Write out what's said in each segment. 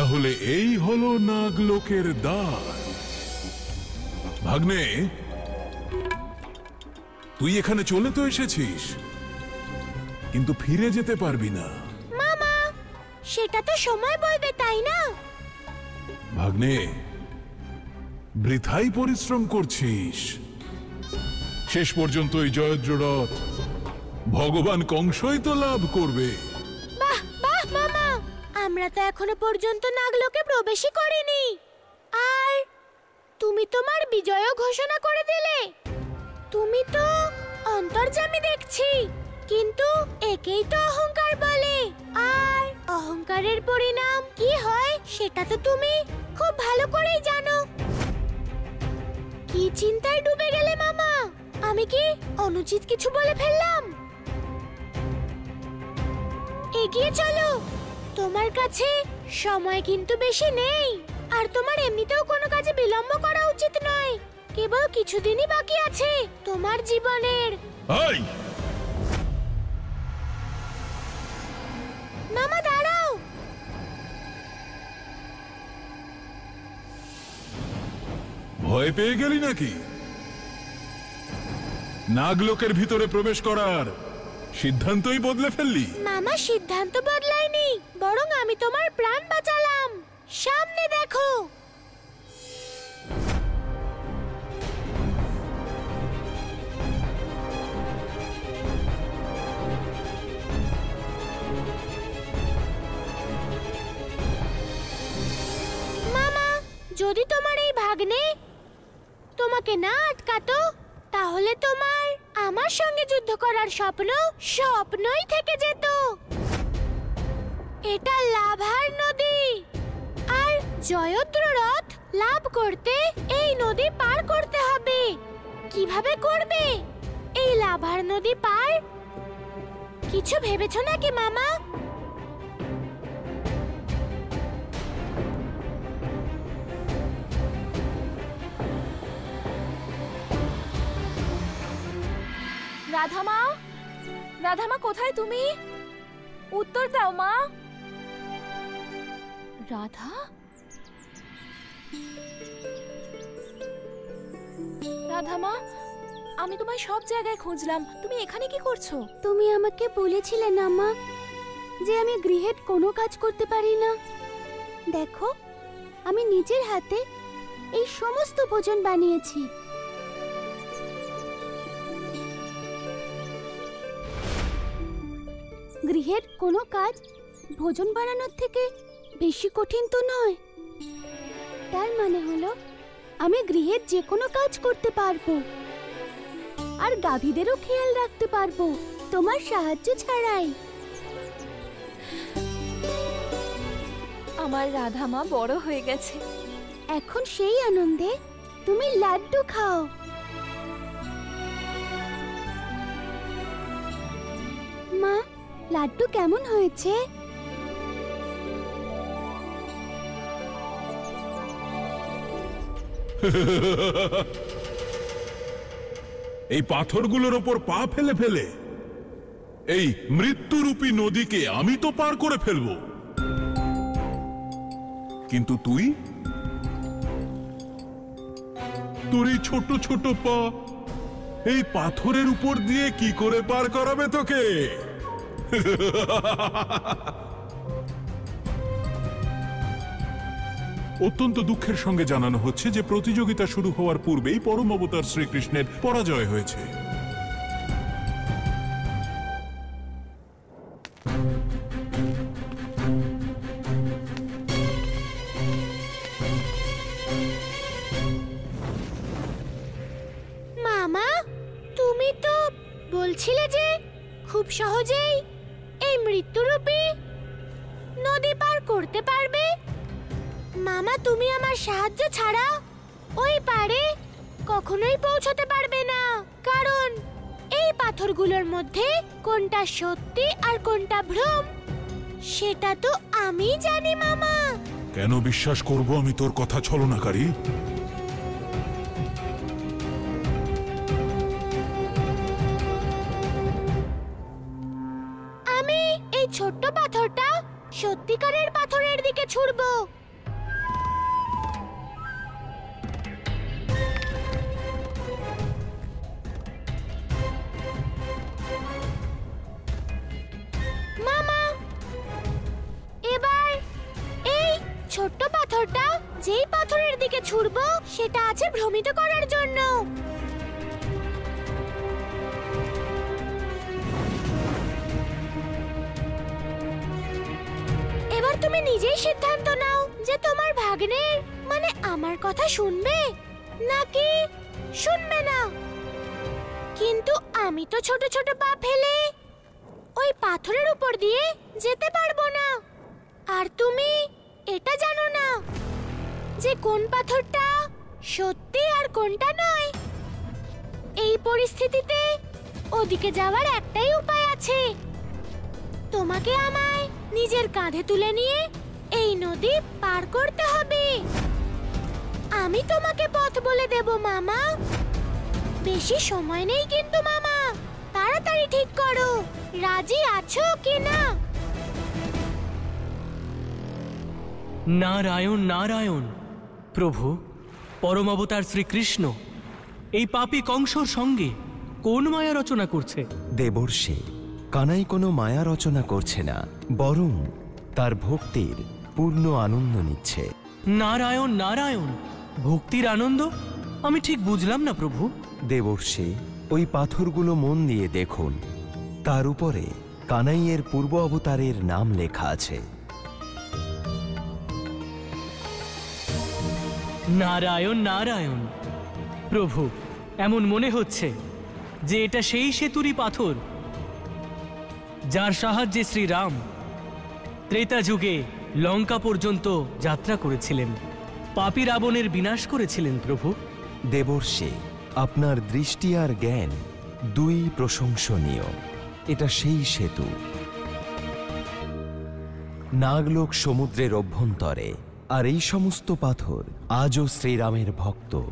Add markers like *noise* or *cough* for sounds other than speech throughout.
তাহলে এই হলো নাগলোকের দ্বার। ভাগ্নে তুই এখানে চলে তো এসেছিস কিন্তু ফিরে যেতে পারবি না। মামা সেটা তো সময় বলবে তাই না? ভাগ্নে বৃথাই পরিশ্রম করছিস। শেষ পর্যন্ত এই জয়দ্ররথ ভগবান কংসই তো লাভ করবে। আমরা তো এখনও পর্যন্ত নাগলোকে প্রবেশই করিনি। আর তুমি তোমার বিজয়ও ঘোষণা করে দিলে। তুমি তো অন্তর্জামী দেখছি, কিন্তু একেই তো অহংকার বলে। আর অহংকারের পরিণাম কি হয় সেটা তো তুমি খুব ভালো করেই জানো। কি চিন্তায় ডুবে গেলে মামা? আমি কি অনুচিত কিছু বলে ফেললাম? এগিয়ে চলো। তোমার কাছে সময় কিন্তু বেশি নেই। আর তোমার এমনিতেও কোনো কাজে বিলম্ব করা উচিত নয়। কেবল কিছুদিনই বাকি আছে তোমার জীবনের। এই! মামা দাঁড়াও। ভয় পেয়ে গেলি নাকি? নাগলোকের ভিতরে প্রবেশ করার সিদ্ধান্তই বদলে ফেললি। মামা সিদ্ধান্ত বদলায়নি, বরং আমি তোমার প্রাণ বাঁচালাম। সামনে দেখো। মামা, যদি তোমার এই ভাগ্নে তোমাকে না আটকাতো, তাহলে তোমার আমার সঙ্গে যুদ্ধ করার স্বপ্ন স্বপ্নই থেকে যেত। এটা লাভার নদী। আর জয়ত্র রথ লাভ করতে এই নদী পার করতে হবে। কীভাবে করবে? এই লাভার নদী পার? কিছু ভেবেছো নাকি, মামা? রাধামা? রাধামা, কোথায় তুমি? উত্তর দাও, মা। রাধা? রাধামা, আমি তোমায় সব জায়গায় খুঁজলাম। তুমি এখানে কি করছ? তুমি আমাকে বলেছিলে না, মা, যে আমি গৃহের কোনো কাজ করতে পারি না। দেখো, আমি নিজের হাতে এই সমস্ত ভোজন বানিয়েছি। গৃহের কোনো কাজ ভোজন বানানোর থেকে বেশি কঠিন তো নয়। তার মানে হলো আমি গৃহের যে কোনো কাজ করতে পারব। আর গাভীদেরও খেয়াল রাখতে পারব তোমার সাহায্য ছাড়াই। আমার রাধামা বড় হয়ে গেছে। এখন সেই আনন্দে তুমি লাড্ডু খাও। লাড্ডু কেমন হয়েছে? *laughs* এই পাথরগুলোর ওপর পা ফেলে ফেলে। এই মৃত্যুরূপী নদীকে আমি তো পার করে ফেলব। কিন্তু তুই? তোর এই ছোট ছোট পা, এই পাথরের উপর দিয়ে কি করে পার করাবে তোকে? অত্যন্ত দুঃখের সঙ্গে জানানো হচ্ছে যে প্রতিযোগিতা শুরু হওয়ার পূর্বেই পরম অবতার শ্রীকৃষ্ণের পরাজয় হয়েছে। সাহায্য ছাড়া ওই পারে কখনোই পৌঁছতে পারবে না। কারণ এই পাথরগুলোর মধ্যে কোনটা সত্যি আর কোনটা ভ্রম, সেটা তো আমি জানি, মামা। কেন বিশ্বাস করব আমি তোর কথা ছলনাকারী? এবার তুমি নিজেই সিদ্ধান্ত নাও যে তোমার ভাগ্নের মানে আমার কথা শুনবে? নাকি শুনবে না? কিন্তু আমি তো ছোট ছোট পা ফেলে ওই পাথরের উপর দিয়ে যেতে পারব না। আর তুমি এটা জানো না যে কোন পাথরটা সত্যি আর কোনটা নয়। এই পরিস্থিতিতে ওদিকে যাওয়ার একটাই উপায় আছে। তোমাকে আমায় নিজের কাঁধে তুলে নিয়ে এই নদী পার করতে হবে। আমি তোমাকে পথ বলে দেব মামা। বেশি সময় নেই কিন্তু মামা। তাড়াতাড়ি ঠিক করো রাজি আছো কি না নারায়ণ নারায়ণ। প্রভু পরম অবতার শ্রীকৃষ্ণ এই পাপী কংসর সঙ্গে কোন মায়া রচনা করছে? দেবর্ষে কানাই কোনো মায়া রচনা করছে না বরং তার ভক্তির পূর্ণ আনন্দ নিচ্ছে। নারায়ণ নারায়ণ ভক্তির আনন্দ? আমি ঠিক বুঝলাম না প্রভু। দেবর্ষে ওই পাথরগুলো মন দিয়ে দেখুন। তার উপরে কানাইয়ের পূর্ব অবতারের নাম লেখা আছে। নারায়ণ নারায়ণ প্রভু এমন মনে হচ্ছে যে এটা সেই সেতুরই পাথর। যার সাহায্যে শ্রীরাম ত্রেতা যুগে লঙ্কা পর্যন্ত যাত্রা করেছিলেন। পাপী রাবণের বিনাশ করেছিলেন প্রভু। দেবর্ষে আপনার দৃষ্টি আর জ্ঞান দুই প্রশংসনীয়। এটা সেই সেতু। নাগলোক সমুদ্রের অভ্যন্তরে, আর এই সমস্ত পাথর আজও শ্রীরামের ভক্ত।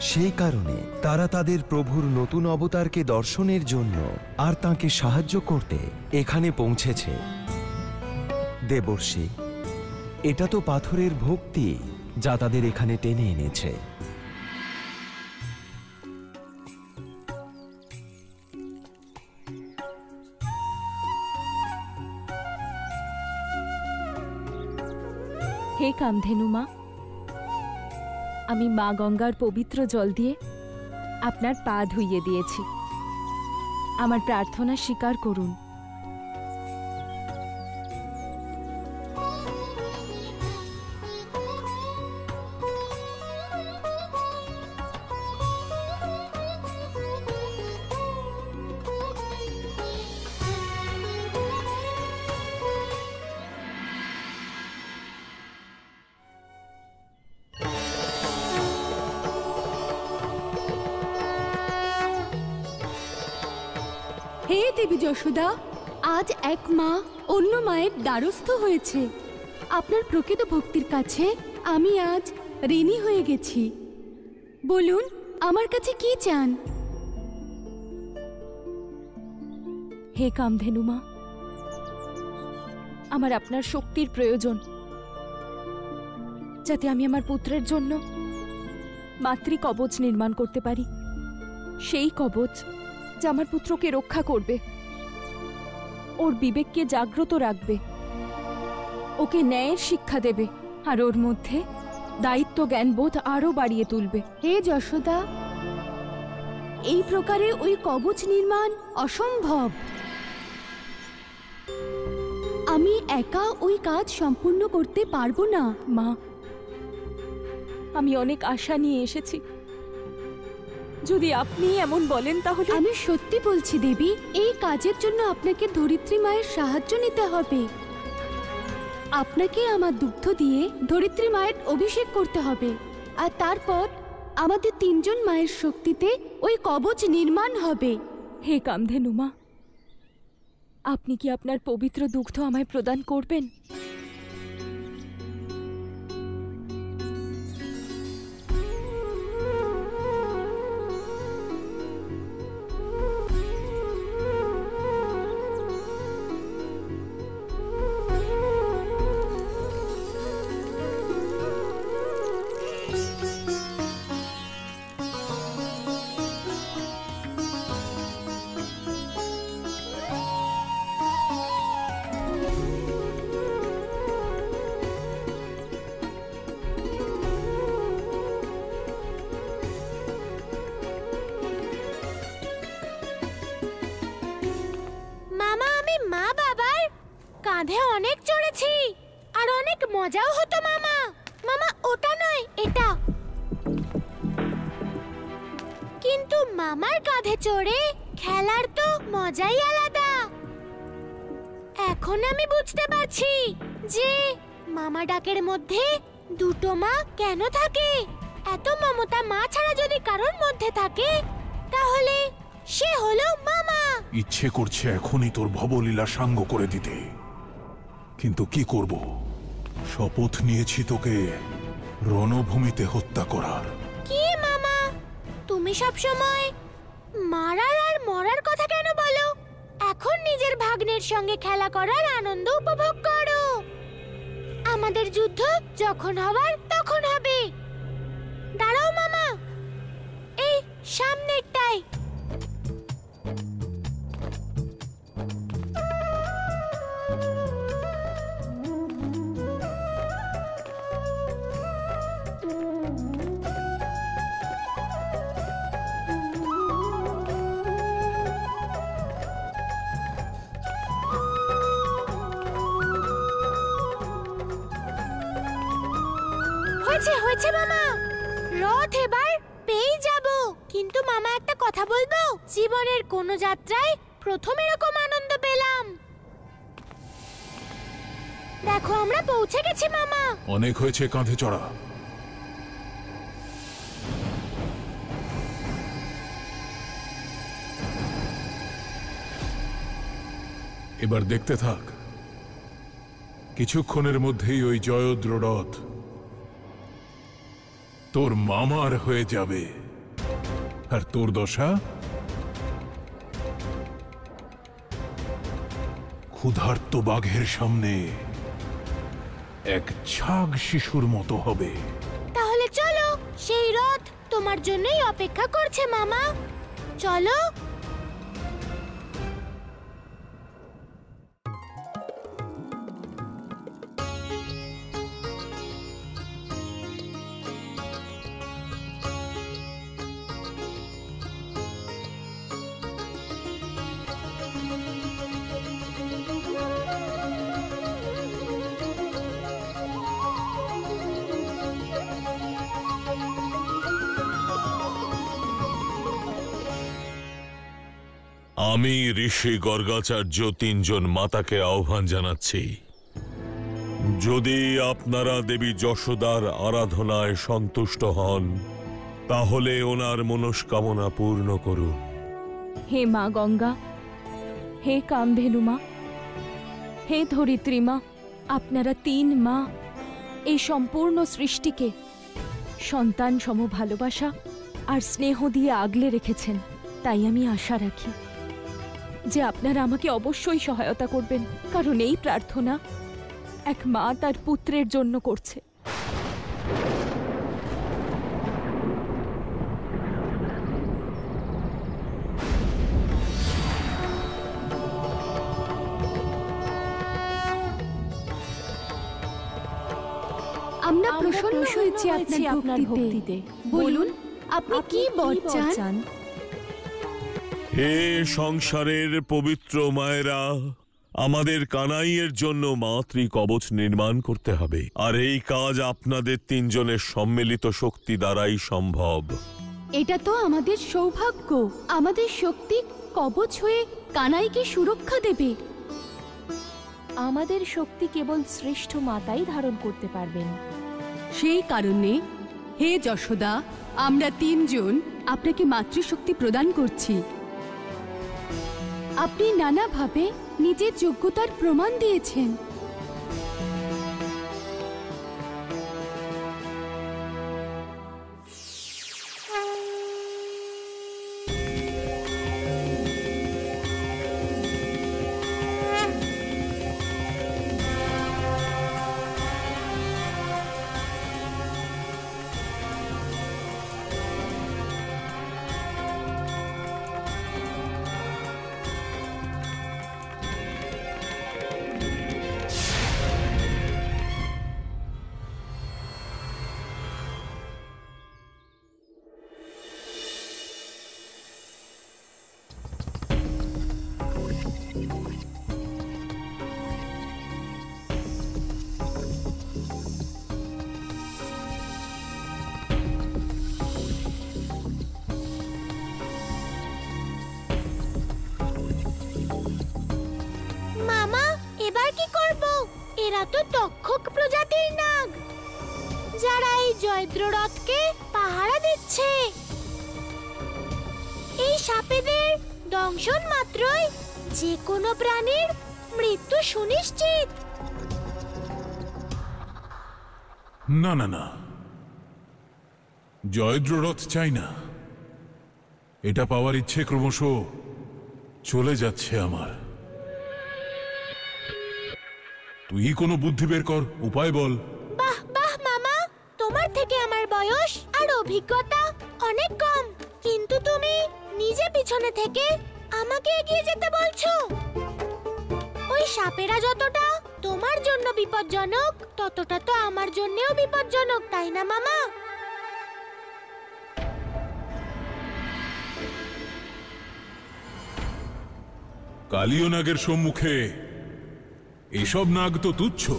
সেই কারণে তারা তাদের প্রভুর নতুন অবতারকে দর্শনের জন্য আর তাকে সাহায্য করতে এখানে পৌঁছেছে। দেবর্ষী, এটা তো পাথরের ভক্তি যা তাদের এখানে টেনে এনেছে। হে কামধেনু মা আমি মা গঙ্গার পবিত্র জল দিয়ে আপনার পা ধুইয়ে দিয়েছি। আমার প্রার্থনা স্বীকার করুন। দেবী যশোদা, আজ এক মা অন্য মায়ের দ্বারস্থ হয়েছে। আপনার প্রকৃত ভক্তির কাছে আমি আজ ঋণী হয়ে গেছি। বলুন, আমার কাছে কি চান? হে কামধেনু মা, আমার আপনার শক্তির প্রয়োজন। যাতে আমি আমার পুত্রের জন্য মাতৃ কবচ নির্মাণ করতে পারি। সেই কবচ যা আমার পুত্রকে রক্ষা করবে। ওর বিবেককে জাগ্রত রাখবে। ওকে ন্যায়ের শিক্ষা দেবে আর ওর মধ্যে দায়িত্ব জ্ঞানবোধ আরও বাড়িয়ে তুলবে। হে যশোদা, এই প্রকারে ওই কবচ নির্মাণ অসম্ভব। আমি একা ওই কাজ সম্পূর্ণ করতে পারব না। মা, আমি অনেক আশা নিয়ে এসেছি। যদি আপনি এমন বলেন তাহলে আমি সত্যি বলছি দেবী এই কাজের জন্য আপনাকে ধরিত্রী মায়ের সাহায্য নিতে হবে। আপনাকে আমার দুগ্ধ দিয়ে ধরিত্রী মায়ের অভিষেক করতে হবে। আর তারপর আমাদের তিনজন মায়ের শক্তিতে ওই কবচ নির্মাণ হবে। হে কামধেনু মা আপনি কি আপনার পবিত্র দুগ্ধ আমায় প্রদান করবেন? কাঁধে অনেক চড়েছি। আর অনেক মজাও হতো, মামা। মামা, ওটা নয়, এটা। কিন্তু মামার কাঁধে চড়ে খেলার তো মজাই আলাদা। এখন আমি বুঝতে পারছি যে মামা ডাকের মধ্যে দুটো মা কেন থাকে? এত মমতা মা ছাড়া যদি কারোর মধ্যে থাকে, তাহলে সে হলো মামা। ইচ্ছে করছে এখনই তোর ভবলীলা সাঙ্গ করে দিতে। কিন্তু কি করব? শপথ নিয়েছি তোকে রণভূমিতে হত্যা করার। কি মামা? তুমি সব সময় মারার আর মরার কথা কেন বলো? এখন নিজের ভাগ্নের সঙ্গে খেলা করার আনন্দ উপভোগ করো। আমাদের যুদ্ধ যখন হবার তখন হবে। দাঁড়াও মামা। এই সামনেরটাই হয়েছে হয়েছে মামা। রথ এবার পেয়ে যাব। কিন্তু মামা একটা কথা বলব, জীবনের কোন যাত্রায় প্রথম এরকম আনন্দ পেলাম। দেখো, আমরা পৌঁছে গেছি, মামা। অনেক হয়েছে কাঁধে চড়া। এবার দেখতে থাক। কিছুক্ষণের মধ্যেই ওই জয়দ্র রথ তোর মামার হয়ে যাবে। আর তোর দশা? ক্ষুধার্ত বাঘের সামনে এক ছাগ শিশুর মতো হবে। তাহলে চলো, সেই রথ তোমার জন্যই অপেক্ষা করছে মামা। চলো। আমি ঋষি গর্গাচার্য তিনজন মাতাকে আহ্বান জানাচ্ছি। যদি আপনারা দেবী যশোদার আরাধনায় সন্তুষ্ট হন, তাহলে ওনার মনস্কামনা পূর্ণ করুন। হে মা গঙ্গা, হে কামধেনু মা হে ধরিত্রী মা আপনারা তিন মা, এই সম্পূর্ণ সৃষ্টিকে সন্তান সম ভালোবাসা আর স্নেহ দিয়ে আগলে রেখেছেন, তাই আমি আশা রাখি। যে আপনারা আমাকে অবশ্যই সহায়তা করবেন কারণ এই প্রার্থনা এক মা তার পুত্রের জন্য করছে। আমরা প্রসন্ন হয়েছি আপনার ভক্তিতে। বলুন আপনি কি বর চান? হে সংসারের পবিত্র মায়েরা আমাদের কানাইয়ের জন্য মাতৃ কবচ নির্মাণ করতে হবে। আর এই কাজ আপনাদের তিনজনের সম্মিলিত শক্তি দ্বারাই সম্ভব। এটা তো আমাদের সৌভাগ্য। আমাদের শক্তি কবচ হয়ে কানাইকে সুরক্ষা দেবে। আমাদের শক্তি কেবল শ্রেষ্ঠ মাতাই ধারণ করতে পারবেন। সেই কারণে হে যশোদা আমরা তিনজন আপনাকে মাতৃশক্তি প্রদান করছি। আপনি নানাভাবে নিজের যোগ্যতার প্রমাণ দিয়েছেন। এরা তো তক্ষক প্রজাতির নাগ। যারা এই জয়দ্র রথকে পাহারা দিচ্ছে। এই সাপেদের দংশন মাত্রই যে কোনো প্রাণীর মৃত্যু সুনিশ্চিত। না না না। জয়দ্ররথ চাই না। এটা পাওয়ার ইচ্ছে ক্রমশ চলে যাচ্ছে আমার। তুই কোনো বুদ্ধি বের কর উপায় বল। বাহ বাহ মামা। তোমার থেকে আমার বয়স আর অভিজ্ঞতা অনেক কম। কিন্তু তুমি নিজে পিছনে থেকে আমাকে এগিয়ে যেতে বলছো। ওই সাপেরা যতটা তোমার জন্য বিপজ্জনক ততটা তো আমার জন্যও বিপজ্জনক তাই না মামা? কালীয় নাগের সম্মুখে এসব নাগ তো তুচ্ছ।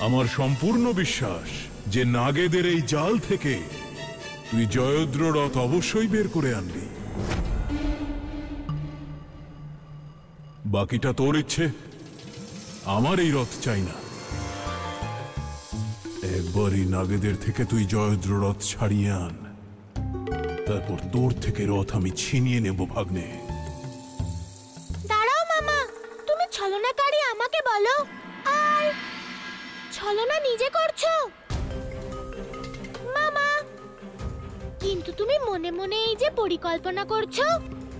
আমার সম্পূর্ণ বিশ্বাস যে নাগেদের এই জাল থেকে তুই জয়দ্র রথ অবশ্যই বের করে আনবি। বাকিটা তোর ইচ্ছে। আমার এই রথ চাই না। একবারই নাগেদের থেকে তুই জয়দ্র রথ ছাড়িয়ে আন। তারপর তোর থেকে রথ আমি ছিনিয়ে নেব ভাগ্নে। যে পরিকল্পনা করছ?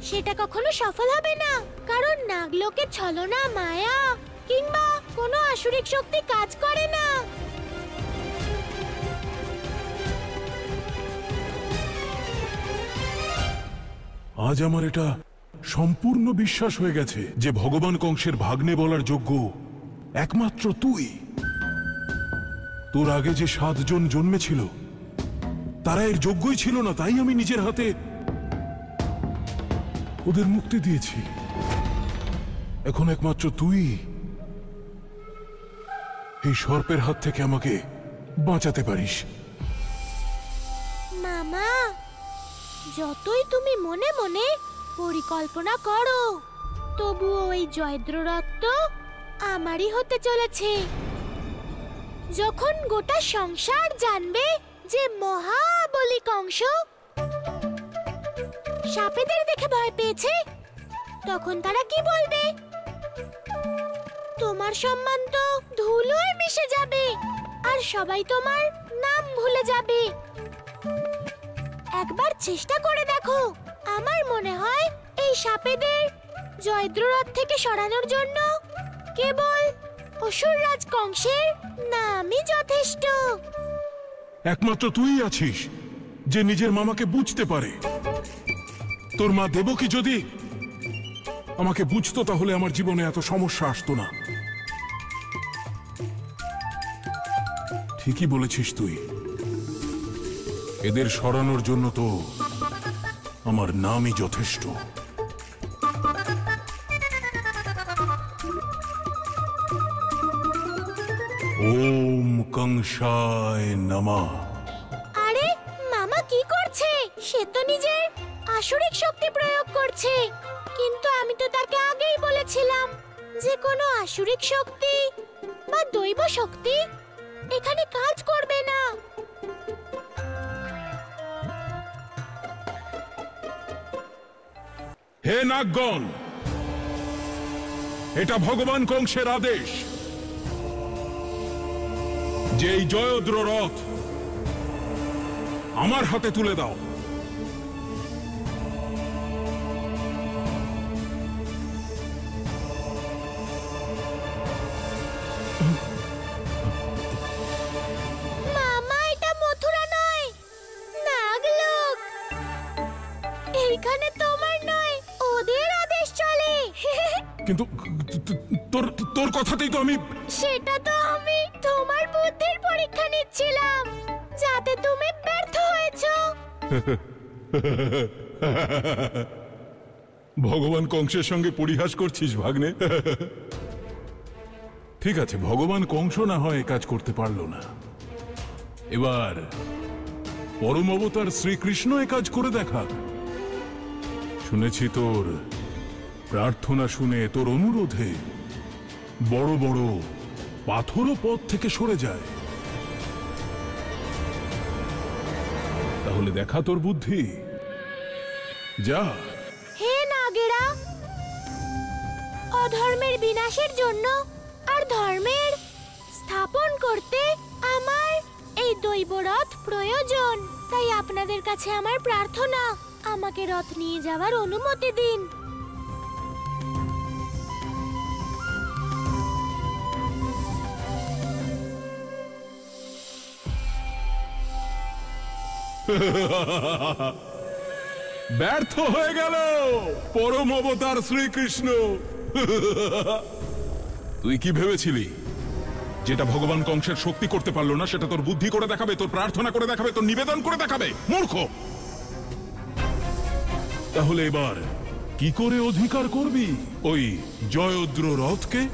সেটা কখনো সফল হবে না। কারণ নাগলোকে ছলনা, মায়া, কিংবা কোনো আসুরিক শক্তি কাজ করে না। আজ আমার এটা সম্পূর্ণ বিশ্বাস হয়ে গেছে যে ভগবান কংসের ভাগ্নে বলার যোগ্য একমাত্র তুই। তোর আগে যে সাতজন জন্মেছিল, তারা এর যোগ্যই ছিল না, তাই আমি নিজের হাতে ওদের মুক্তি দিয়েছি। এখন একমাত্র তুই এই সর্পের হাত থেকে আমাকে বাঁচাতে পারিস। মামা, যতই তুমি মনে মনে পরিকল্পনা করো, তবুও ওই জয়দ্ররত্ন আমারই হতে চলেছে। যখন গোটা সংসার জানবে যে মহাবলী কংস সাপেদের দেখে ভয় পেয়েছে? তখন তারা কি বলবে? তোমার সম্মান তো ধুলোয় মিশে যাবে, আর সবাই তোমার নাম ভুলে যাবে। একবার চেষ্টা করে দেখো, আমার মনে হয় এই সাপেদের জয়দ্ররথ থেকে সরানোর জন্য কেবল অসুররাজ কংসের নামই যথেষ্ট। একমাত্র তুই আছিস, যে নিজের মামাকে বুঝতে পারে। তোর মা দেবকী যদি? আমাকে বুঝতো তাহলে আমার জীবনে এত সমস্যা আসতো না। ঠিকই বলেছিস তুই। এদের সরানোর জন্য তো আমার নামই যথেষ্ট। ওম কংসায় নমঃ। নাগগণ এটা ভগবান কংসের আদেশ। যে এই জয়দ্র রথ আমার হাতে তুলে দাও। কিন্তু তোর তোর কথাতেই তো আমি সেটা তো আমি তোমার বুদ্ধির পরীক্ষা নিচ্ছিলাম যাতে তুমি ব্যর্থ হয়েছো। *laughs* ভগবান কংসের সঙ্গে পরিহাস করছিস ভাগ্নে। *laughs* ঠিক আছে ভগবান কংস না হয় এ কাজ করতে পারল না। এবার পরম অবতার শ্রীকৃষ্ণ এ কাজ করে দেখা। শুনেছি তোর প্রার্থনা শুনে তোর অনুরোধে বড় বড় পাথরও পথ থেকে সরে যায়। তাহলে দেখা তোর বুদ্ধি। যা। হে নাগেরা, অধর্মের বিনাশের জন্য আর ধর্মের স্থাপন করতে আমার এই দৈব রথ প্রয়োজন। তাই আপনাদের কাছে আমার প্রার্থনা, আমাকে রথ নিয়ে যাওয়ার অনুমতি দিন। *laughs* ব্যর্থ হয়ে গেল পরম অবতার শ্রীকৃষ্ণ। *laughs* তুই কি ভেবেছিলি? যেটা ভগবান কংসের শক্তি করতে পারল না, সেটা তোর বুদ্ধি করে দেখাবে, তোর প্রার্থনা করে দেখাবে, তোর নিবেদন করে দেখাবে, মূর্খ! তাহলে এবার কি করে অধিকার করবি? ওই জয়দ্র রথকে